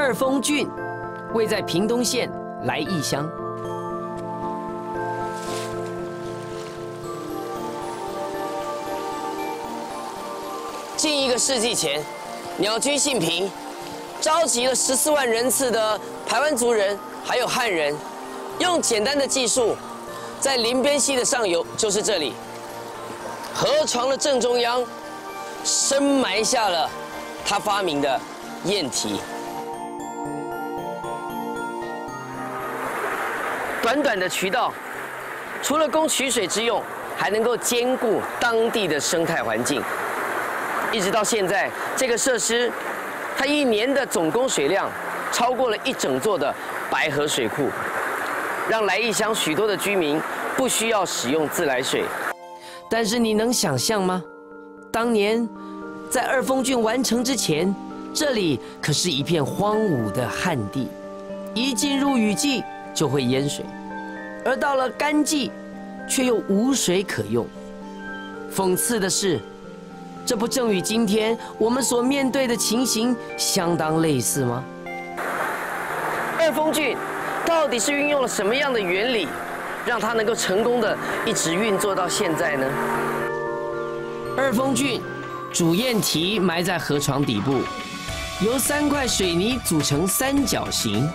二峰郡位在屏东县来义乡。近一个世纪前，鸟居信平召集了十四万人次的台湾族人，还有汉人，用简单的技术，在林边溪的上游，就是这里，河床的正中央，深埋下了他发明的雁蹄。短短的渠道，除了供取水之用，还能够兼顾当地的生态环境。一直到现在，这个设施它一年的总供水量超过了一整座的白河水库，让来义乡许多的居民不需要使用自来水。但是你能想象吗？当年在二峰郡完成之前，这里可是一片荒芜的旱地，一进入雨季就会淹水，而到了干季，却又无水可用。讽刺的是。这不正与今天我们所面对的情形相当类似吗？二峰郡到底是运用了什么样的原理，让它能够成功的一直运作到现在呢？二峰郡主堰堤埋在河床底部，由三块水泥组成三角形，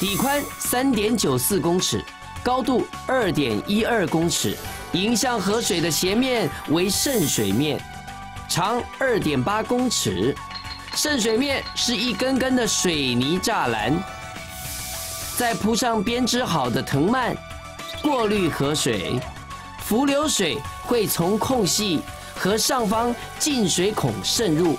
底宽三点九四公尺，高度二点一二公尺。迎向河水的斜面为渗水面，长二点八公尺。渗水面是一根根的水泥栅栏，再铺上编织好的藤蔓，过滤河水。浮流水会从空隙和上方进水孔渗入，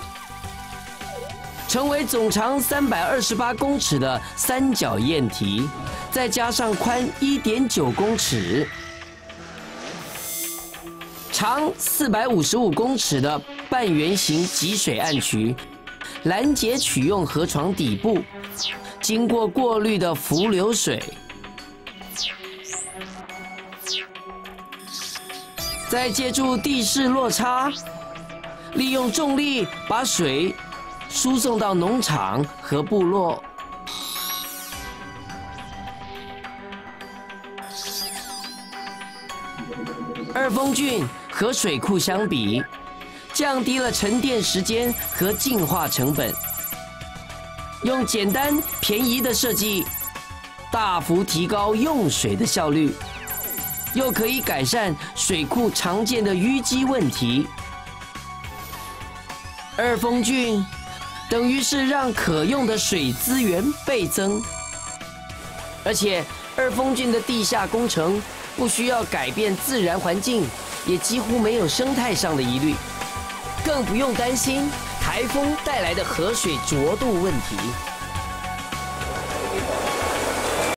成为总长三百二十八公尺的三角堰堤，再加上宽一点九公尺。长四百五十五公尺的半圆形集水暗渠，拦截取用河床底部经过过滤的浮流水，再借助地势落差，利用重力把水输送到农场和部落。二峰郡。和水库相比，降低了沉淀时间和净化成本，用简单便宜的设计，大幅提高用水的效率，又可以改善水库常见的淤积问题。二峰郡等于是让可用的水资源倍增，而且二峰郡的地下工程不需要改变自然环境。也几乎没有生态上的疑虑，更不用担心台风带来的河水浊度问题。